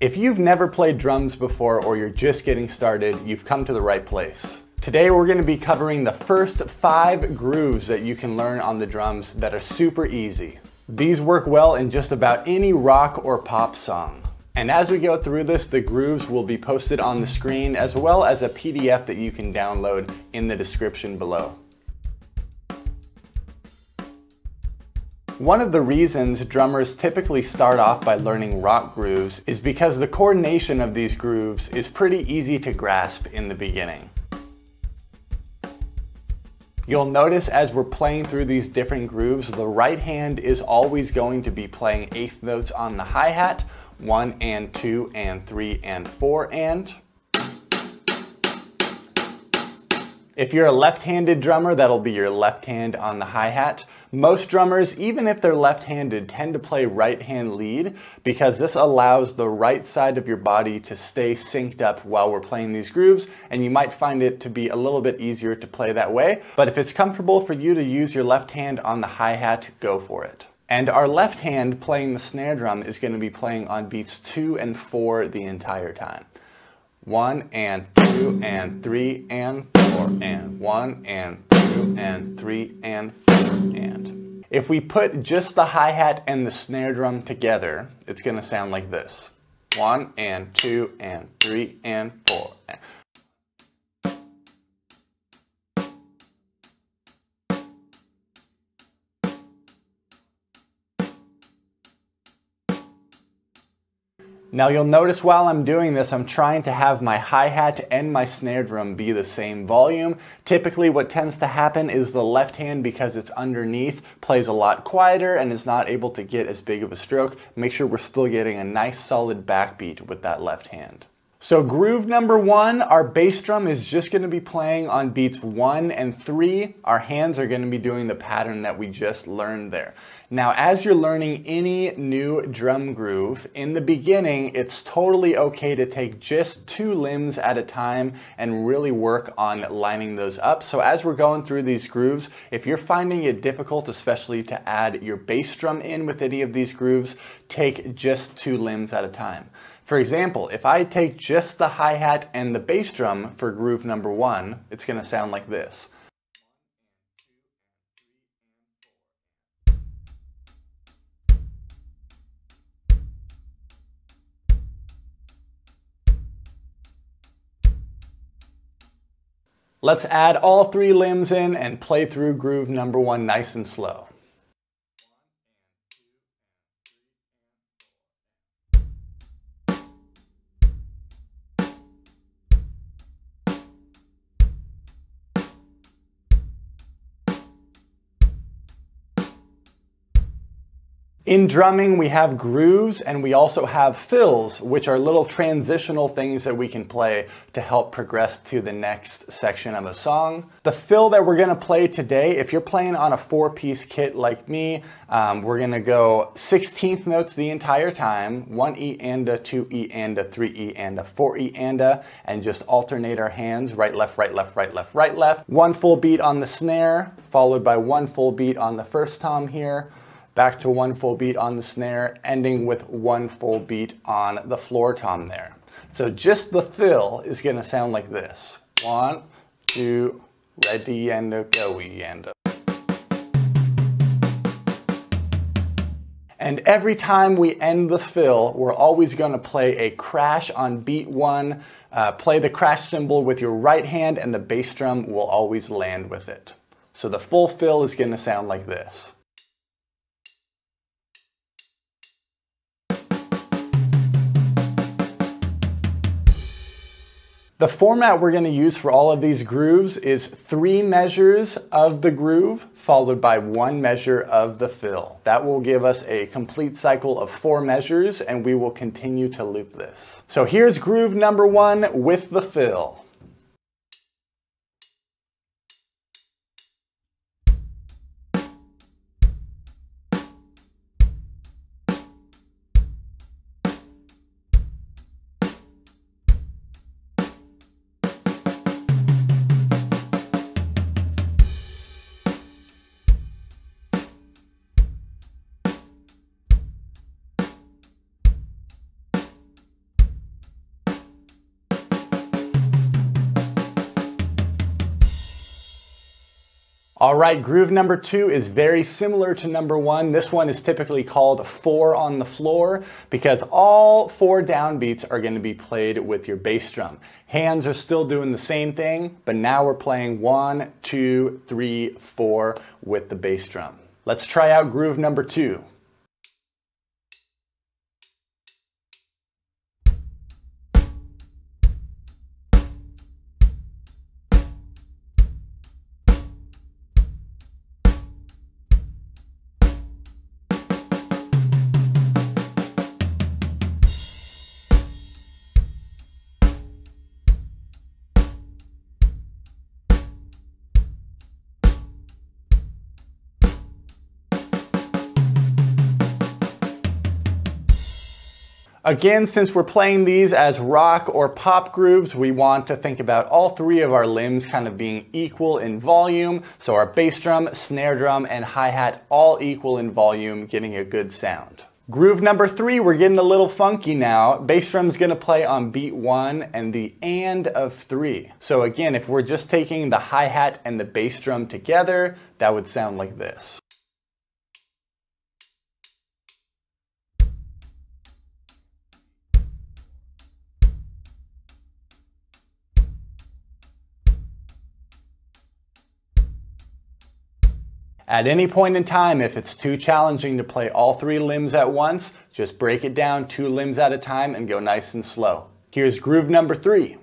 If you've never played drums before or you're just getting started, you've come to the right place. Today we're gonna be covering the first five grooves that you can learn on the drums that are super easy. These work well in just about any rock or pop song. And as we go through this, the grooves will be posted on the screen as well as a PDF that you can download in the description below. One of the reasons drummers typically start off by learning rock grooves is because the coordination of these grooves is pretty easy to grasp in the beginning. You'll notice as we're playing through these different grooves, the right hand is always going to be playing eighth notes on the hi-hat, one and two and three and four and. If you're a left-handed drummer, that'll be your left hand on the hi-hat. Most drummers, even if they're left-handed, tend to play right-hand lead because this allows the right side of your body to stay synced up while we're playing these grooves, and you might find it to be a little bit easier to play that way. But if it's comfortable for you to use your left hand on the hi-hat, go for it. And our left hand playing the snare drum is going to be playing on beats two and four the entire time. One and two and three and four and one and two and three and four and. If we put just the hi-hat and the snare drum together, it's gonna sound like this. One and two and three and four. And Now you'll notice while I'm doing this, I'm trying to have my hi-hat and my snare drum be the same volume. Typically what tends to happen is the left hand, because it's underneath, plays a lot quieter and is not able to get as big of a stroke. Make sure we're still getting a nice solid backbeat with that left hand. So groove number one, our bass drum is just gonna be playing on beats one and three. Our hands are gonna be doing the pattern that we just learned there. Now, as you're learning any new drum groove, in the beginning, it's totally okay to take just two limbs at a time and really work on lining those up. So as we're going through these grooves, if you're finding it difficult, especially to add your bass drum in with any of these grooves, take just two limbs at a time. For example, if I take just the hi-hat and the bass drum for groove number one, it's gonna sound like this. Let's add all three limbs in and play through groove number one nice and slow. In drumming, we have grooves and we also have fills, which are little transitional things that we can play to help progress to the next section of a song. The fill that we're gonna play today, if you're playing on a four piece kit like me, um, we're gonna go 16th notes the entire time, one E and a, two E and a, three E and a, four E and a, and just alternate our hands, right, left, right, left, right, left, right, left. One full beat on the snare, followed by one full beat on the first tom here, back to one full beat on the snare, ending with one full beat on the floor tom there. So just the fill is gonna sound like this. One, two, ready and go and And every time we end the fill, we're always going to play a crash on beat one. Uh, play the crash cymbal with your right hand and the bass drum will always land with it. So the full fill is going to sound like this. The format we're going to use for all of these grooves is three measures of the groove followed by one measure of the fill. That will give us a complete cycle of four measures and we will continue to loop this. So here's groove number one with the fill. All right, groove number two is very similar to number one. This one is typically called four on the floor because all four downbeats are going to be played with your bass drum. Hands are still doing the same thing, but now we're playing one, two, three, four with the bass drum. Let's try out groove number two. Again, since we're playing these as rock or pop grooves, we want to think about all three of our limbs kind of being equal in volume. So our bass drum, snare drum, and hi-hat all equal in volume, getting a good sound. Groove number three, we're getting a little funky now. Bass drum's gonna play on beat one and the and of three. So again, if we're just taking the hi-hat and the bass drum together, that would sound like this. At any point in time, if it's too challenging to play all three limbs at once, just break it down two limbs at a time and go nice and slow. Here's groove number three.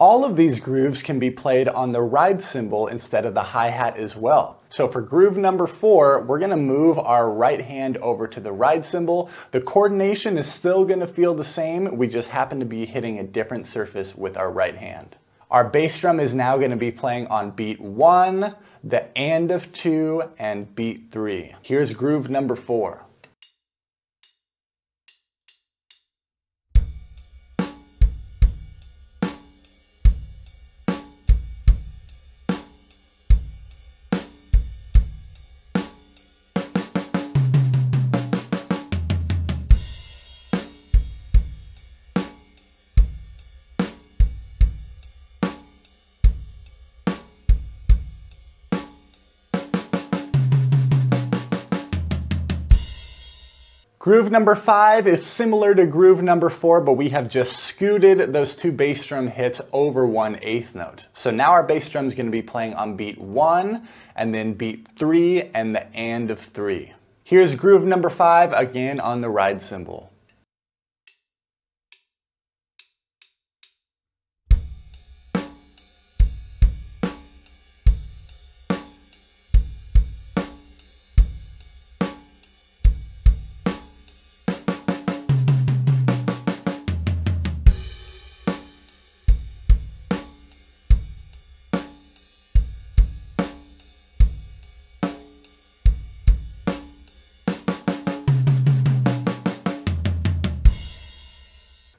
All of these grooves can be played on the ride cymbal instead of the hi-hat as well. So for groove number four, we're gonna move our right hand over to the ride cymbal. The coordination is still gonna feel the same, we just happen to be hitting a different surface with our right hand. Our bass drum is now gonna be playing on beat one, the and of two, and beat three. Here's groove number four. Groove number five is similar to groove number four, but we have just scooted those two bass drum hits over one eighth note. So now our bass drum is going to be playing on beat one, and then beat three, and the and of three. Here's groove number five, again on the ride cymbal.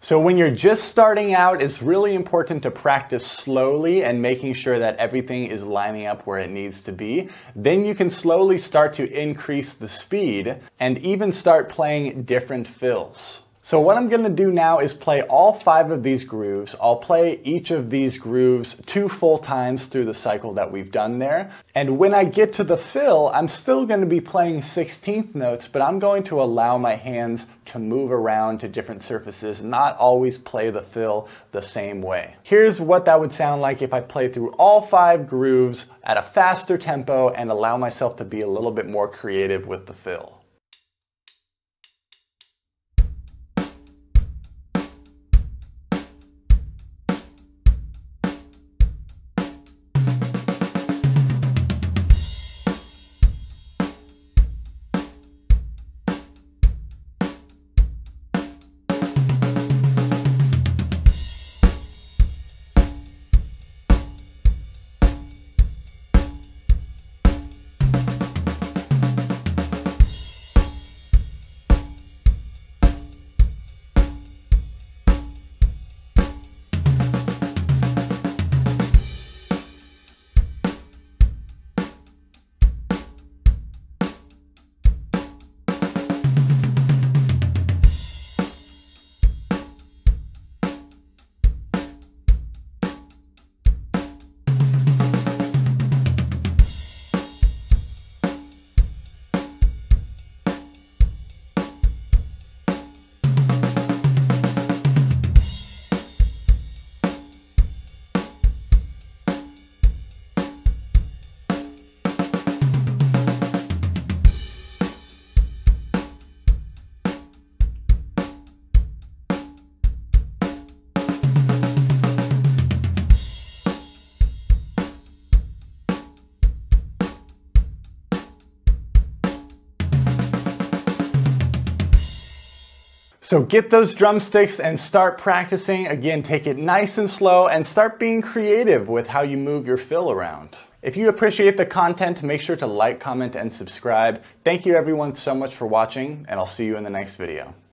So when you're just starting out, it's really important to practice slowly and making sure that everything is lining up where it needs to be. Then you can slowly start to increase the speed and even start playing different fills. So what I'm gonna do now is play all five of these grooves. I'll play each of these grooves two full times through the cycle that we've done there. And when I get to the fill, I'm still gonna be playing 16th notes, but I'm going to allow my hands to move around to different surfaces, not always play the fill the same way. Here's what that would sound like if I play through all five grooves at a faster tempo and allow myself to be a little bit more creative with the fill. So get those drumsticks and start practicing. Again, take it nice and slow and start being creative with how you move your fill around. If you appreciate the content, make sure to like, comment, and subscribe. Thank you everyone so much for watching, and I'll see you in the next video.